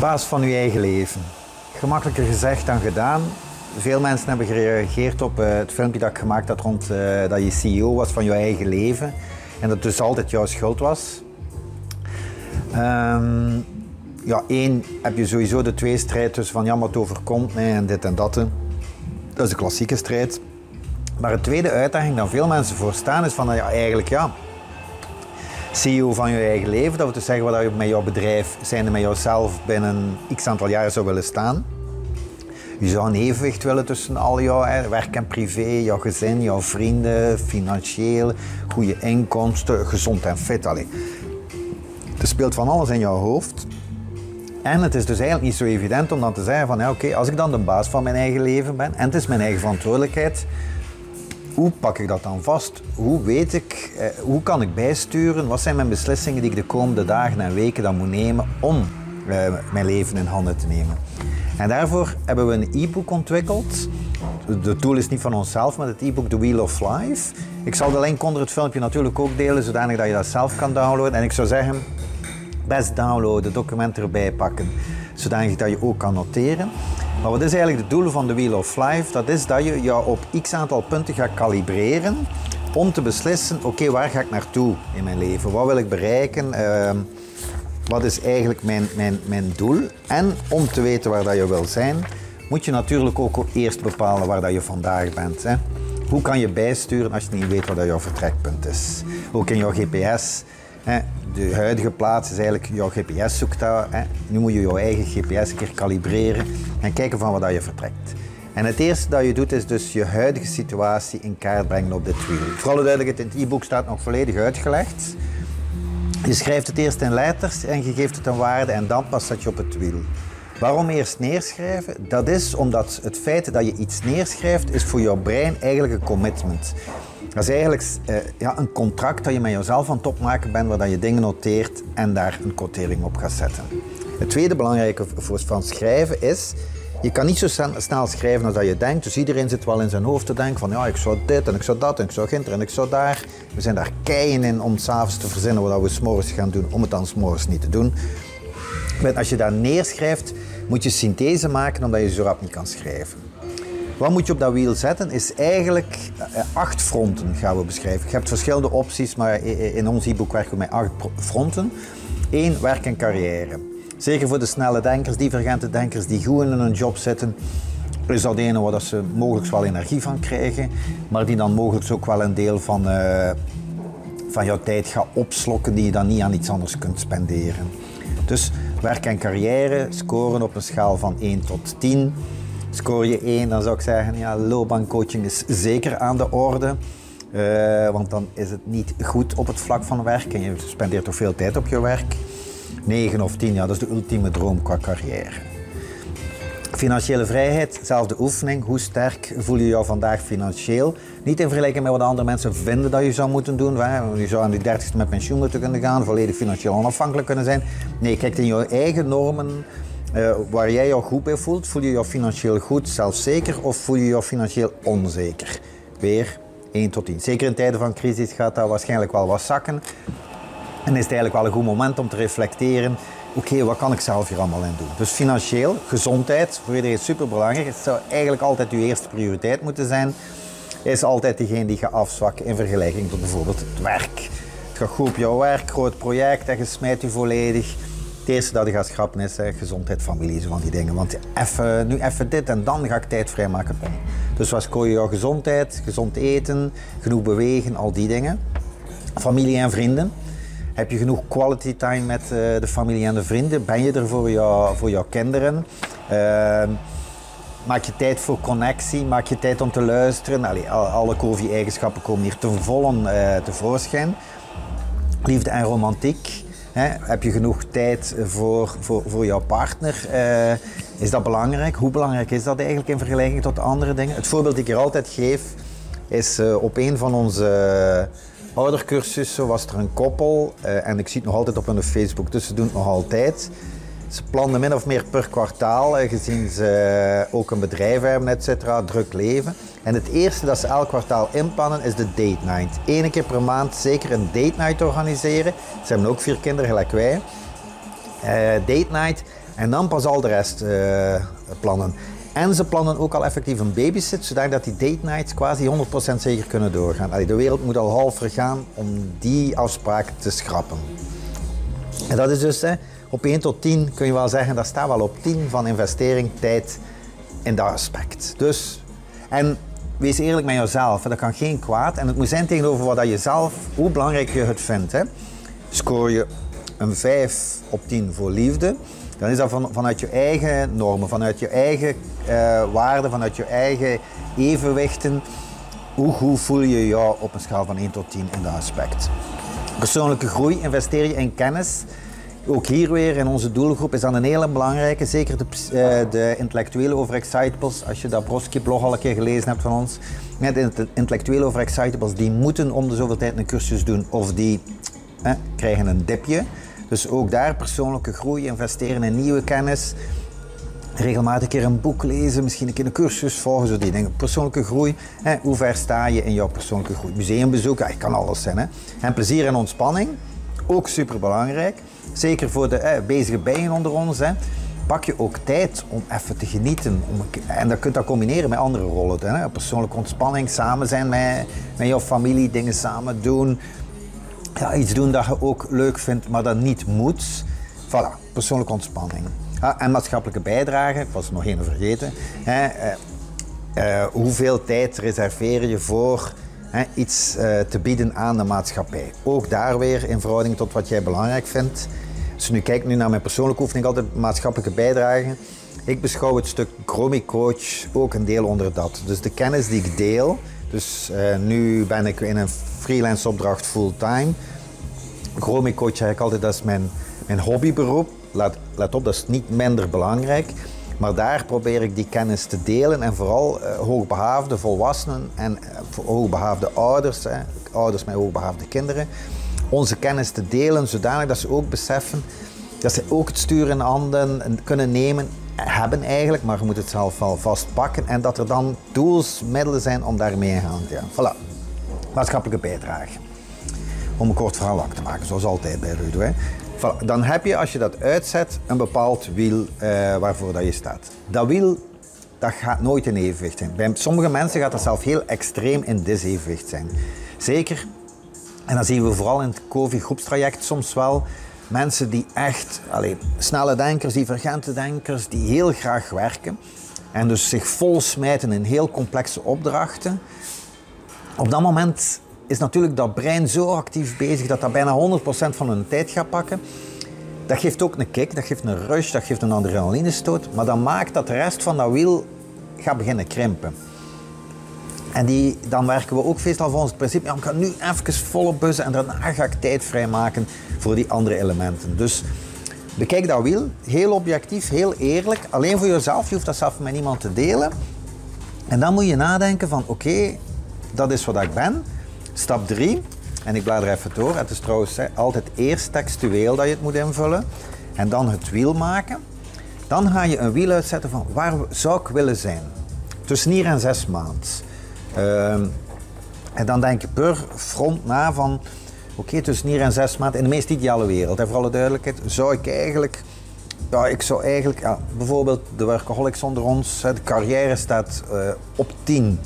Baas van uw eigen leven. Gemakkelijker gezegd dan gedaan. Veel mensen hebben gereageerd op eh, het filmpje dat ik gemaakt had rond uh, dat je CEO was van je eigen leven. En dat dus altijd jouw schuld was. Um, ja, één heb je sowieso de twee strijd tussen van ja, het overkomt mij en dit en dat. Dat is de klassieke strijd. Maar de tweede uitdaging dat veel mensen voor staan is van ja, eigenlijk ja, CEO van je eigen leven. Dat wil dus zeggen wat je met jouw bedrijf, zijnde met jouzelf binnen x aantal jaren zou willen staan. Je zou een evenwicht willen tussen al jouw hè, werk en privé, jouw gezin, jouw vrienden, financieel, goede inkomsten, gezond en fit. Allee. Er speelt van alles in jouw hoofd. En het is dus eigenlijk niet zo evident om dan te zeggen van oké, als ik dan de baas van mijn eigen leven ben en het is mijn eigen verantwoordelijkheid, hoe pak ik dat dan vast? Hoe weet ik, eh, hoe kan ik bijsturen? Wat zijn mijn beslissingen die ik de komende dagen en weken dan moet nemen om eh, mijn leven in handen te nemen? En daarvoor hebben we een e-book ontwikkeld. De tool is niet van onszelf, maar het e-book The Wheel of Life. Ik zal de link onder het filmpje natuurlijk ook delen, zodanig dat je dat zelf kan downloaden. En ik zou zeggen, best downloaden, documenten erbij pakken, zodanig dat je ook kan noteren. Maar wat is eigenlijk het doel van de Wheel of Life? Dat is dat je jou op x aantal punten gaat kalibreren om te beslissen, oké, waar ga ik naartoe in mijn leven? Wat wil ik bereiken? Uh, wat is eigenlijk mijn, mijn, mijn doel? En om te weten waar dat je wil zijn, moet je natuurlijk ook eerst bepalen waar dat je vandaag bent. Hè? Hoe kan je bijsturen als je niet weet wat dat jouw vertrekpunt is? Ook in jouw GPS. Hè? De huidige plaats is eigenlijk jouw GPS zoekt dat. Nu moet je jouw eigen GPS een keer kalibreren en kijken van waar dat je vertrekt. En het eerste dat je doet is dus je huidige situatie in kaart brengen op dit wiel. Voor alle duidelijkheid, in het e-book staat nog volledig uitgelegd. Je schrijft het eerst in letters en je geeft het een waarde en dan pas zet je op het wiel. Waarom eerst neerschrijven? Dat is omdat het feit dat je iets neerschrijft, is voor jouw brein eigenlijk een commitment. Dat is eigenlijk uh, ja, een contract dat je met jezelf aan het opmaken bent, waar je dingen noteert en daar een quotering op gaat zetten. Het tweede belangrijke van schrijven is, je kan niet zo snel schrijven als dat je denkt. Dus iedereen zit wel in zijn hoofd te denken van ja, ik zou dit en ik zou dat en ik zou ginter en ik zou daar. We zijn daar keien in om s'avonds te verzinnen wat we s'morgens gaan doen, om het dan s'morgens niet te doen. Als je dat neerschrijft, moet je synthese maken omdat je zo rap niet kan schrijven. Wat moet je op dat wiel zetten, is eigenlijk eh, acht fronten gaan we beschrijven. Je hebt verschillende opties, maar in ons e-book werken we met acht fronten. Eén, werk en carrière. Zeker voor de snelle denkers, divergente denkers die goed in een job zitten, is dat ene waar ze mogelijk wel energie van krijgen, maar die dan mogelijk ook wel een deel van, uh, van jouw tijd gaat opslokken die je dan niet aan iets anders kunt spenderen. Dus werk en carrière scoren op een schaal van 1 tot 10. Scoor je 1, dan zou ik zeggen, ja, loopbaancoaching is zeker aan de orde. Uh, want dan is het niet goed op het vlak van werk en je spendeert toch veel tijd op je werk. 9 of 10 jaar, dat is de ultieme droom qua carrière. Financiële vrijheid, zelfde oefening. Hoe sterk voel je jou vandaag financieel? Niet in vergelijking met wat andere mensen vinden dat je zou moeten doen. Je zou aan die 30 met pensioen moeten kunnen gaan, volledig financieel onafhankelijk kunnen zijn. Nee, kijk in jouw eigen normen. Uh, waar jij jou goed bij voelt, voel je jou financieel goed, zelfzeker of voel je jou financieel onzeker? Weer 1 tot 10. Zeker in tijden van crisis gaat dat waarschijnlijk wel wat zakken. En is het eigenlijk wel een goed moment om te reflecteren. Oké, wat kan ik zelf hier allemaal in doen? Dus financieel, gezondheid, voor iedereen superbelangrijk. Het zou eigenlijk altijd uw eerste prioriteit moeten zijn. Is altijd degene die gaat afzwakken in vergelijking tot bijvoorbeeld het werk. Het gaat goed op jouw werk, groot project en je smijt je volledig. Het eerste dat je gaat schrappen is gezondheid, familie, zo van die dingen. Want even, nu even dit en dan ga ik tijd vrijmaken. Dus wat scoor je jouw gezondheid, gezond eten, genoeg bewegen, al die dingen. Familie en vrienden. Heb je genoeg quality time met uh, de familie en de vrienden? Ben je er voor, jou, voor jouw kinderen? Uh, maak je tijd voor connectie? Maak je tijd om te luisteren? Alle COVID-eigenschappen komen hier ten volle uh, tevoorschijn. Liefde en romantiek. Heb je genoeg tijd voor, voor, voor jouw partner? Uh, is dat belangrijk? Hoe belangrijk is dat eigenlijk in vergelijking tot andere dingen? Het voorbeeld dat ik hier altijd geef is uh, op een van onze oudercursussen was er een koppel uh, en ik zie het nog altijd op hun Facebook, dus ze doen het nog altijd. Ze plannen min of meer per kwartaal, uh, gezien ze ook een bedrijf hebben, et cetera, druk leven. En het eerste dat ze elk kwartaal inplannen is de date night. Eén keer per maand zeker een date night organiseren. Ze hebben ook vier kinderen, gelijk wij. Uh, date night En dan pas al de rest plannen. En ze plannen ook al effectief een babysit, zodat die date nights quasi 100% zeker kunnen doorgaan. Allee, de wereld moet al half vergaan om die afspraak te schrappen. En dat is dus, hè, op 1 tot 10 kun je wel zeggen, dat staat wel op 10 van investering, tijd in dat aspect. Dus, en wees eerlijk met jezelf, dat kan geen kwaad. En het moet zijn tegenover wat je zelf, hoe belangrijk je het vindt. Hè. Scoor je een 5 op 10 voor liefde, dan is dat van, vanuit je eigen normen, vanuit je eigen uh, waarden, vanuit je eigen evenwichten. Hoe goed voel je jou op een schaal van 1 tot 10 in dat aspect? Persoonlijke groei, investeer je in kennis. Ook hier weer in onze doelgroep is dat een hele belangrijke. Zeker de, uh, de intellectuele overexcitables. Als je dat Broski-blog al een keer gelezen hebt van ons. De intellectuele overexcitables die moeten om de zoveel tijd een cursus doen of die eh, krijgen een dipje. Dus ook daar persoonlijke groei, investeren in nieuwe kennis. Regelmatig een keer een boek lezen, misschien een keer een cursus volgen, zo die dingen. Persoonlijke groei, hoe ver sta je in jouw persoonlijke groei? Museumbezoek, ja, kan alles zijn. Hè. En plezier en ontspanning, ook super belangrijk. Zeker voor de eh, bezige bijen onder ons. Hè. Pak je ook tijd om even te genieten. Om, en dat kunt dat combineren met andere rollen. Hè. Persoonlijke ontspanning, samen zijn met, met jouw familie, dingen samen doen ja, iets doen dat je ook leuk vindt, maar dat niet moet. Voilà, persoonlijke ontspanning. Ah, en maatschappelijke bijdrage, ik was nog één vergeten. Hè, eh, eh, hoeveel tijd reserveer je voor iets eh, te bieden aan de maatschappij? Ook daar weer in verhouding tot wat jij belangrijk vindt. Als je nu kijkt nu naar mijn persoonlijke oefening, altijd maatschappelijke bijdrage. Ik beschouw het stuk Chromi Coach ook een deel onder dat. Dus de kennis die ik deel. Dus uh, nu ben ik in een freelance opdracht fulltime. Chromi Coach zeg ik altijd, is mijn, mijn hobbyberoep. Let, let op, dat is niet minder belangrijk. Maar daar probeer ik die kennis te delen en vooral uh, hoogbehaafde volwassenen en uh, hoogbehaafde ouders, ouders met hoogbehaafde kinderen, onze kennis te delen zodanig dat ze ook beseffen dat ze ook het stuur in handen kunnen nemen, hebben eigenlijk, maar je moet het zelf wel vastpakken en dat er dan tools, middelen zijn om daarmee in gaan. Ja, voilà. Maatschappelijke bijdrage. Om een kort verhaal lang te maken, zoals altijd bij Rudo. Dan heb je, als je dat uitzet, een bepaald wiel uh, waarvoor dat je staat. Dat wiel dat gaat nooit in evenwicht zijn. Bij sommige mensen gaat dat zelf heel extreem in disevenwicht zijn. Zeker, en dat zien we vooral in het COVID-groepstraject soms wel, mensen die echt, allez, snelle denkers, divergente denkers, die heel graag werken en dus zich vol smijten in heel complexe opdrachten. Op dat moment is natuurlijk dat brein zo actief bezig dat dat bijna 100% van hun tijd gaat pakken. Dat geeft ook een kick, dat geeft een rush, dat geeft een adrenalinestoot, maar dat maakt dat de rest van dat wiel gaat beginnen krimpen. En die, dan werken we ook veelal volgens het principe, ja, ik ga nu even volop bussen en daarna ga ik tijd vrijmaken voor die andere elementen. Dus bekijk dat wiel, heel objectief, heel eerlijk, alleen voor jezelf, je hoeft dat zelf met niemand te delen. En dan moet je nadenken van, oké, dat is wat ik ben. Stap 3, en ik blader even door, het is trouwens hè, altijd eerst textueel dat je het moet invullen, en dan het wiel maken. Dan ga je een wiel uitzetten van waar zou ik willen zijn. Tussen hier en zes maanden. Uh, en dan denk je per front na van, oké, tussen hier en zes maanden, in de meest ideale wereld, en voor alle duidelijkheid, zou ik eigenlijk, ja, ik zou eigenlijk, ja, bijvoorbeeld de workaholics onder ons, de carrière staat uh, op 10,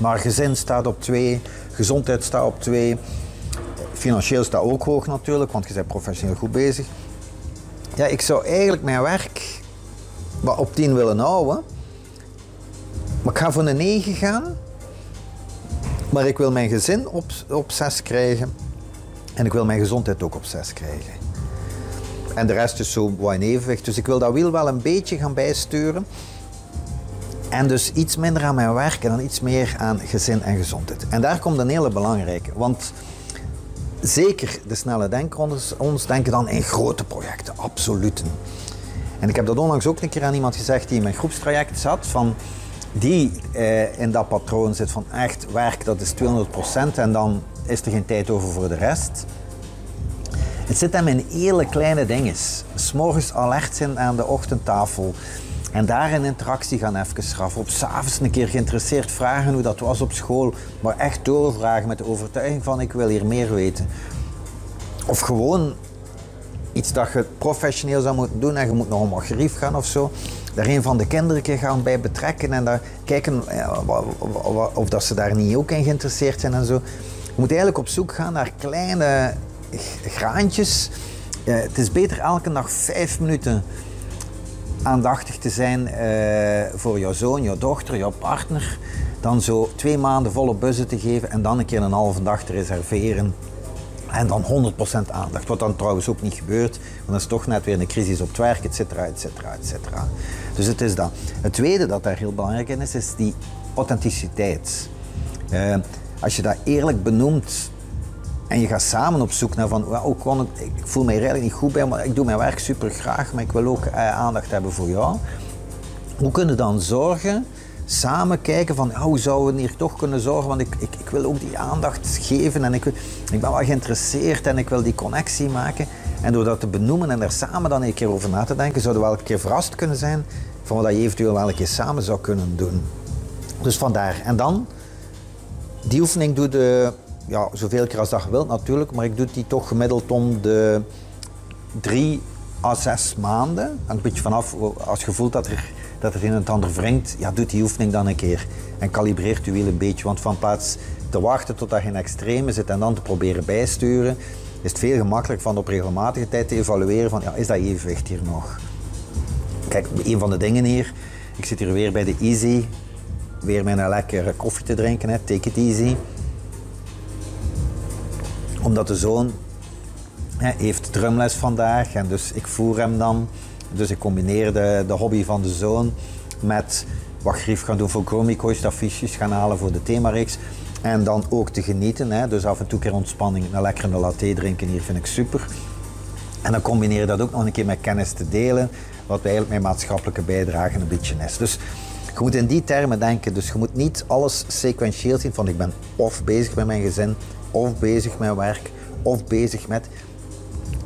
maar gezin staat op 2, gezondheid staat op 2, financieel staat ook hoog natuurlijk, want je bent professioneel goed bezig. Ja, ik zou eigenlijk mijn werk op 10 willen houden, maar ik ga voor een 9 gaan, maar ik wil mijn gezin op, op 6 krijgen en ik wil mijn gezondheid ook op 6 krijgen. En de rest is zo wat in evenwicht. Dus ik wil dat wiel wel een beetje gaan bijsturen. En dus iets minder aan mijn werk en dan iets meer aan gezin en gezondheid. En daar komt een hele belangrijke. Want zeker de snelle denkers ons denken dan in grote projecten, absoluut. En ik heb dat onlangs ook een keer aan iemand gezegd die in mijn groepstraject zat. Van, die eh, in dat patroon zit van echt werk, dat is 200% en dan is er geen tijd over voor de rest. Het zit hem in hele kleine dingen. S'morgens alert zijn aan de ochtendtafel en daar een interactie gaan even schaffen. Op s'avonds een keer geïnteresseerd vragen hoe dat was op school, maar echt doorvragen met de overtuiging van ik wil hier meer weten. Of gewoon iets dat je professioneel zou moeten doen en je moet nog om gerief gaan of zo, daar een van de kinderen gaan bij betrekken en daar kijken of dat ze daar niet ook in geïnteresseerd zijn en zo. Je moet eigenlijk op zoek gaan naar kleine graantjes. het is beter elke dag vijf minuten aandachtig te zijn uh, voor jouw zoon, jouw dochter, jouw partner. Dan zo twee maanden volle bussen te geven en dan een keer een halve dag te reserveren. En dan 100% aandacht. Wat dan trouwens ook niet gebeurt, want dan is toch net weer een crisis op het werk, et cetera, et cetera, et cetera. Dus het is dat. Het tweede dat daar heel belangrijk in is, is die authenticiteit. Uh, als je dat eerlijk benoemt en je gaat samen op zoek naar van, kon ik, ik voel me eigenlijk niet goed bij, maar ik doe mijn werk super graag, maar ik wil ook eh, aandacht hebben voor jou. Hoe kunnen we dan zorgen, samen kijken van, hoe zouden we hier toch kunnen zorgen, want ik, ik, ik wil ook die aandacht geven en ik, ik ben wel geïnteresseerd en ik wil die connectie maken. En door dat te benoemen en daar samen dan een keer over na te denken, zouden we wel een keer verrast kunnen zijn van wat je eventueel wel een keer samen zou kunnen doen. Dus vandaar. En dan, die oefening doe de ja, zoveel keer als dat je wilt natuurlijk, maar ik doe die toch gemiddeld om de drie à zes maanden. Hangt een beetje vanaf, als je voelt dat er, dat het een en het ander wringt, ja, doe die oefening dan een keer. En kalibreert je wiel een beetje, want van plaats te wachten totdat je in extreme zit en dan te proberen bijsturen, is het veel gemakkelijker van op regelmatige tijd te evalueren van, ja, is dat evenwicht hier nog? Kijk, een van de dingen hier, ik zit hier weer bij de Easy, weer mijn lekkere koffie te drinken, hè, take it easy omdat de zoon hè, heeft drumles vandaag en dus ik voer hem dan. Dus ik combineer de, de hobby van de zoon met wat grief gaan doen voor Chromicos, dat fiches gaan halen voor de themareeks. En dan ook te genieten, hè. dus af en toe keer ontspanning, een lekkere latte drinken hier vind ik super. En dan combineer je dat ook nog een keer met kennis te delen, wat eigenlijk mijn maatschappelijke bijdrage een beetje is. Dus je moet in die termen denken, dus je moet niet alles sequentieel zien van ik ben of bezig met mijn gezin, of bezig met werk, of bezig met.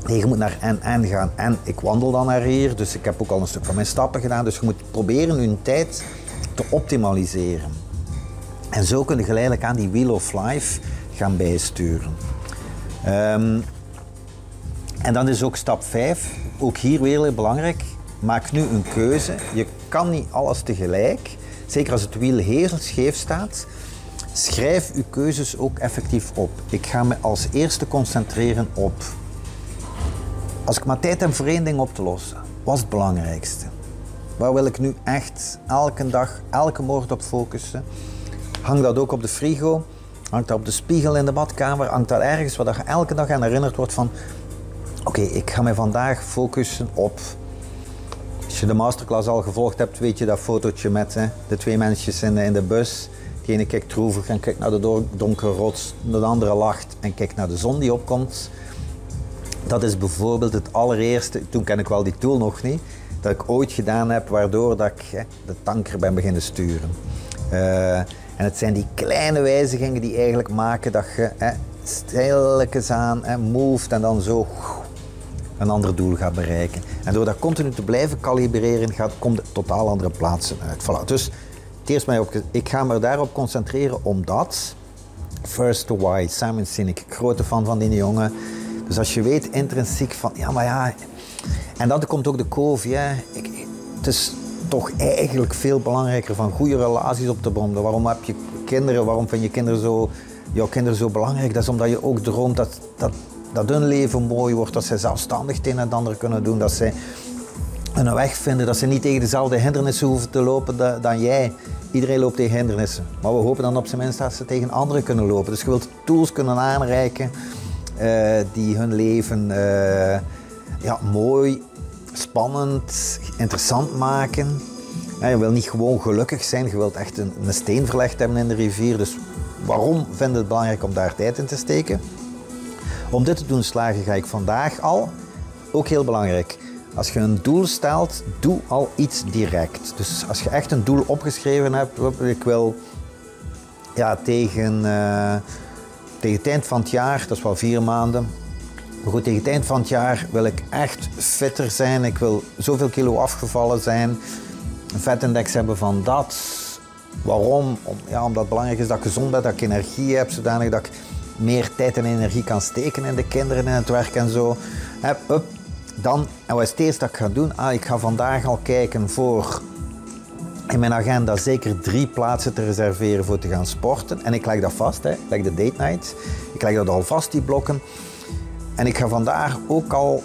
Nee, je moet naar en-en gaan. En ik wandel dan naar hier, dus ik heb ook al een stuk van mijn stappen gedaan. Dus je moet proberen je tijd te optimaliseren. En zo kun je geleidelijk aan die wheel of life gaan bijsturen. Um, en dan is ook stap 5, ook hier weer heel belangrijk. Maak nu een keuze. Je kan niet alles tegelijk. Zeker als het wiel heel scheef staat. Schrijf uw keuzes ook effectief op. Ik ga me als eerste concentreren op. Als ik maar tijd heb voor één ding op te lossen, wat is het belangrijkste? Waar wil ik nu echt elke dag, elke morgen op focussen? Hang dat ook op de frigo? Hangt dat op de spiegel in de badkamer? Hangt dat ergens waar je elke dag aan herinnerd wordt van... Oké, ik ga me vandaag focussen op... Als je de masterclass al gevolgd hebt, weet je dat fotootje met hè, de twee mensjes in in de bus de ene kijkt droevig en kijkt naar de donkere rots, de andere lacht en kijkt naar de zon die opkomt. Dat is bijvoorbeeld het allereerste, toen ken ik wel die tool nog niet, dat ik ooit gedaan heb waardoor dat ik hè, de tanker ben beginnen sturen. Uh, en het zijn die kleine wijzigingen die eigenlijk maken dat je hè, aan hè, moved en dan zo een ander doel gaat bereiken. En door dat continu te blijven kalibreren, gaat, komt totaal andere plaatsen uit. Voilà. Dus eerst mij op, ik ga me daarop concentreren omdat First to Why, Simon Sinek, grote fan van die jongen. Dus als je weet intrinsiek van, ja maar ja, en dan komt ook de COVID. Ik, het is toch eigenlijk veel belangrijker van goede relaties op te bouwen. Waarom heb je kinderen, waarom vind je kinderen zo, jouw kinderen zo belangrijk? Dat is omdat je ook droomt dat, dat, dat hun leven mooi wordt, dat ze zelfstandig het een en het ander kunnen doen, dat zij een weg vinden, dat ze niet tegen dezelfde hindernissen hoeven te lopen dan jij. Iedereen loopt tegen hindernissen, maar we hopen dan op zijn minst dat ze tegen anderen kunnen lopen. Dus je wilt tools kunnen aanreiken uh, die hun leven uh, ja, mooi, spannend, interessant maken. Je wil niet gewoon gelukkig zijn, je wilt echt een, een steen verlegd hebben in de rivier. Dus waarom vind je het belangrijk om daar tijd in te steken? Om dit te doen slagen ga ik vandaag al, ook heel belangrijk, als je een doel stelt, doe al iets direct. Dus als je echt een doel opgeschreven hebt, ik wil ja, tegen, uh, tegen het eind van het jaar, dat is wel vier maanden, maar goed, tegen het eind van het jaar wil ik echt fitter zijn. Ik wil zoveel kilo afgevallen zijn, een vetindex hebben van dat. Waarom? Om, ja, omdat het belangrijk is dat ik gezond ben, dat ik energie heb, zodanig dat ik meer tijd en energie kan steken in de kinderen en het werk en zo. Heb, up, Dan, en wat is dat ik ga doen? Ah, ik ga vandaag al kijken voor in mijn agenda zeker drie plaatsen te reserveren voor te gaan sporten. En ik leg dat vast, hè. ik leg de date night. Ik leg dat al vast, die blokken. En ik ga vandaag ook al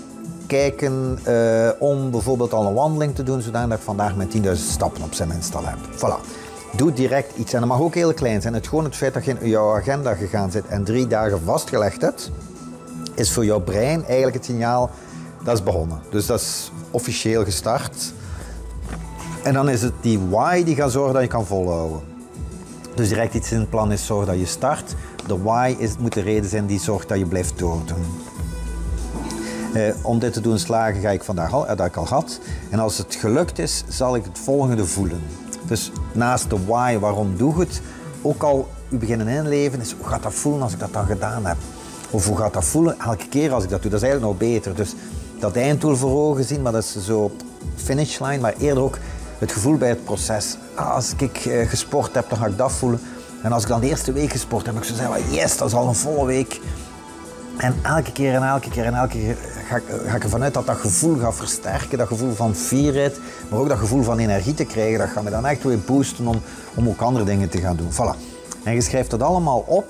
kijken uh, om bijvoorbeeld al een wandeling te doen, zodat ik vandaag mijn 10.000 stappen op zijn minst al heb. Voilà. Doe direct iets. En dat mag ook heel klein zijn. Het gewoon het feit dat je in jouw agenda gegaan zit en drie dagen vastgelegd hebt, is voor jouw brein eigenlijk het signaal dat is begonnen. Dus dat is officieel gestart. En dan is het die why die gaat zorgen dat je kan volhouden. Dus direct iets in het plan is zorgen dat je start. De why is, moet de reden zijn die zorgt dat je blijft doordoen. Eh, om dit te doen slagen ga ik vandaag al, eh, dat ik al had. En als het gelukt is, zal ik het volgende voelen. Dus naast de why, waarom doe ik het, ook al u beginnen inleven, is hoe gaat dat voelen als ik dat dan gedaan heb? Of hoe gaat dat voelen elke keer als ik dat doe? Dat is eigenlijk nog beter. Dus dat einddoel voor ogen zien, maar dat is zo finishline, maar eerder ook het gevoel bij het proces. Ah, als ik eh, gesport heb, dan ga ik dat voelen. En als ik dan de eerste week gesport heb, ik zou zeggen, yes, dat is al een volle week. En elke keer en elke keer en elke keer ga ik, ga ik ervan uit dat dat gevoel gaat versterken. Dat gevoel van fierheid, maar ook dat gevoel van energie te krijgen. Dat gaat me dan echt weer boosten om, om ook andere dingen te gaan doen. Voilà. En je schrijft dat allemaal op,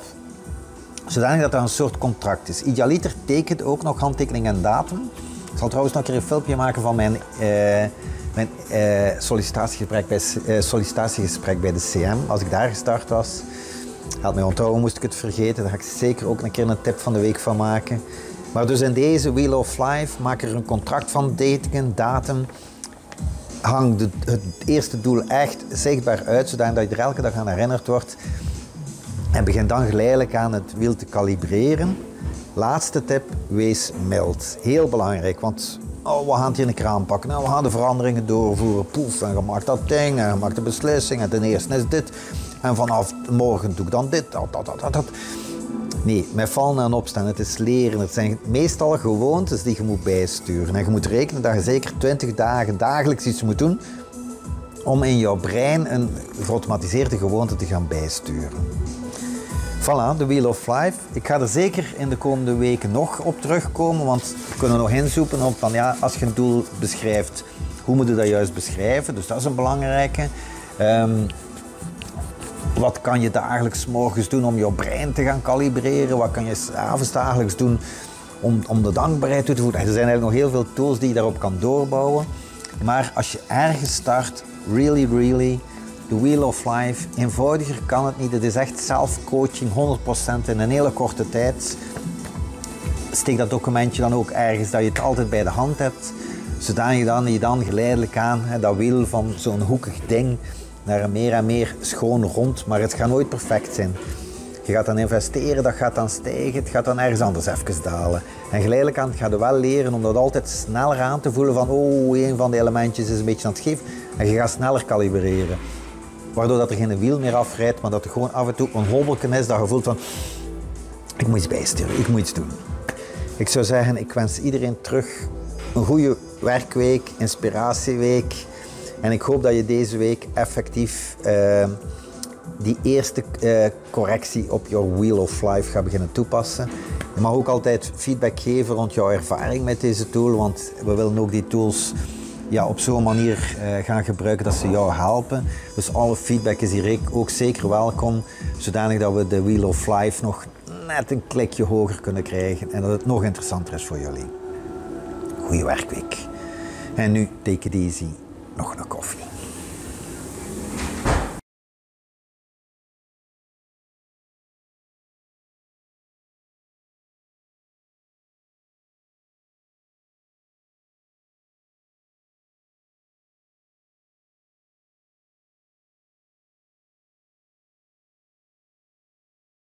zodanig dat dat een soort contract is. Idealiter tekent ook nog handtekening en datum. Zal trouwens nog een keer een filmpje maken van mijn... Eh, mijn eh, sollicitatiegesprek, bij, eh, sollicitatiegesprek bij de CM, als ik daar gestart was. Had mij onthouden, moest ik het vergeten. Daar ga ik zeker ook een keer een tip van de week van maken. Maar dus in deze Wheel of Life maak er een contract van datingen, datum. Hang het eerste doel echt zichtbaar uit, zodat je er elke dag aan herinnerd wordt. En begin dan geleidelijk aan het wiel te kalibreren. Laatste tip, wees mild. Heel belangrijk, want Oh, we gaan het in de kraan pakken. Nou, we gaan de veranderingen doorvoeren. Poef, en je maakt dat ding en je maakt de beslissing. En ten eerste is dit. En vanaf morgen doe ik dan dit, dat, dat, dat, dat. Nee, met vallen en opstaan, het is leren. Het zijn meestal gewoontes die je moet bijsturen. En je moet rekenen dat je zeker 20 dagen dagelijks iets moet doen om in jouw brein een geautomatiseerde gewoonte te gaan bijsturen. Voilà, de Wheel of Life. Ik ga er zeker in de komende weken nog op terugkomen, want we kunnen nog inzoeken op van ja, als je een doel beschrijft, hoe moet je dat juist beschrijven? Dus dat is een belangrijke. Um, wat kan je dagelijks morgens doen om je brein te gaan kalibreren? Wat kan je s'avonds dagelijks doen om, om de dankbaarheid toe te voegen? Er zijn eigenlijk nog heel veel tools die je daarop kan doorbouwen. Maar als je ergens start, really, really, The Wheel of Life. Eenvoudiger kan het niet. Het is echt zelfcoaching, 100% in een hele korte tijd. Steek dat documentje dan ook ergens dat je het altijd bij de hand hebt. Zodat je dan, je dan geleidelijk aan hè, dat wiel van zo'n hoekig ding naar een meer en meer schoon rond. Maar het gaat nooit perfect zijn. Je gaat dan investeren, dat gaat dan stijgen, het gaat dan ergens anders even dalen. En geleidelijk aan ga je wel leren om dat altijd sneller aan te voelen van oh, een van de elementjes is een beetje aan het geven. En je gaat sneller kalibreren. Waardoor dat er geen wiel meer afrijdt, maar dat er gewoon af en toe een hobbelke is dat je voelt van ik moet iets bijsturen, ik moet iets doen. Ik zou zeggen, ik wens iedereen terug een goede werkweek, inspiratieweek. En ik hoop dat je deze week effectief uh, die eerste uh, correctie op jouw Wheel of Life gaat beginnen toepassen. Je mag ook altijd feedback geven rond jouw ervaring met deze tool, want we willen ook die tools ja, op zo'n manier uh, gaan gebruiken dat ze jou helpen. Dus alle feedback is hier ook zeker welkom, zodanig dat we de Wheel of Life nog net een klikje hoger kunnen krijgen en dat het nog interessanter is voor jullie. Goeie werkweek. En nu, take it easy, nog een koffie.